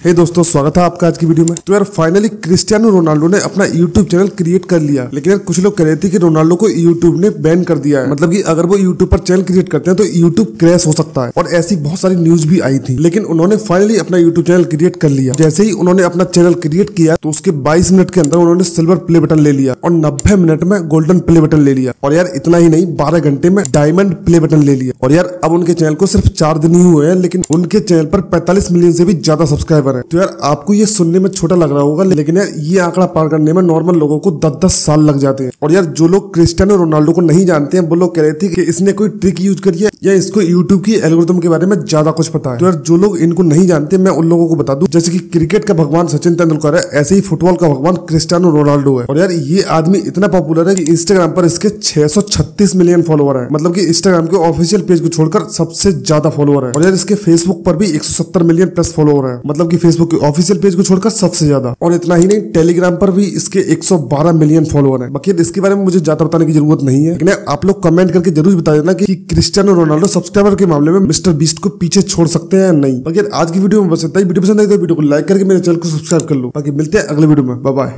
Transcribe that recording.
हे hey दोस्तों, स्वागत है आपका आज की वीडियो में। तो यार फाइनली क्रिस्टियानो रोनाल्डो ने अपना यूट्यूब चैनल क्रिएट कर लिया। लेकिन यार, कुछ लोग कह रहे थे कि रोनाल्डो को यूट्यूब ने बैन कर दिया है। मतलब कि अगर वो यूट्यूब पर चैनल क्रिएट करते हैं तो यूट्यूब क्रैश हो सकता है। और ऐसी बहुत सारी न्यूज़ भी आई थी। लेकिन उन्होंने फाइनली अपना यूट्यूब चैनल क्रिएट कर लिया। जैसे ही उन्होंने अपना चैनल क्रिएट किया तो उसके बाईस मिनट के अंदर उन्होंने सिल्वर प्ले बटन ले लिया। और नब्बे मिनट में गोल्डन प्ले बटन ले लिया। और यार, इतना ही नहीं, बारह घंटे में डायमंड प्ले बटन ले लिया। और यार, अब उनके चैनल को सिर्फ़ चार दिन ही हुए हैं, लेकिन उनके चैनल पर पैंतालीस मिलियन से भी ज़्यादा सब्सक्राइबर है। तो यार, आपको ये सुनने में छोटा लग रहा होगा, लेकिन यार, ये आंकड़ा पार करने में नॉर्मल लोगों को दस दस साल लग जाते हैं। और यार, जो लोग क्रिस्टियानो रोनाल्डो को नहीं जानते हैं, वो लोग कह रहे थे कि इसने कोई ट्रिक यूज़ करी है, या इसको यूट्यूब की एल्गोरिथम के बारे में ज़्यादा कुछ पता है। तो यार, जो लोग इनको नहीं जानते, मैं उन लोगों को बता दूँ, जैसे कि क्रिकेट का भगवान सचिन तेंदुलकर है, ऐसे ही फुटबॉल का भगवान क्रिस्टियानो रोनाल्डो है। और यार, ये आदमी इतना पॉपुलर है कि इंस्टाग्राम पर इसके 636 मिलियन फॉलोअर है। मतलब कि इंस्टाग्राम के ऑफिशियल पेज को छोड़कर सबसे ज़्यादा फॉलोअर है। और यार, इसके फेसबुक पर भी 170 मिलियन प्लस फॉलोअर है। मतलब कि फेसबुक के ऑफिशियल पेज को छोड़कर सबसे सबसे ज़्यादा। और इतना ही नहीं टेलीग्राम पर भी इसके 112 मिलियन फॉलोअर हैं। बाकी इसके बारे में मुझे ज़्यादा बताने की ज़रूरत नहीं है। लेकिन आप लोग कमेंट करके ज़रूर बता देना कि क्रिस्टियानो रोनाल्डो सब्सक्राइबर के मामले में मिस्टर बीस्ट को पीछे छोड़ सकते हैं या नहीं। बाकी आज की वीडियो में बस इतना ही। वीडियो पसंद आई तो वीडियो को लाइक करके मेरे चैनल को सब्सक्राइब कर लो। बाकी मिलते हैं अगले वीडियो में। बाय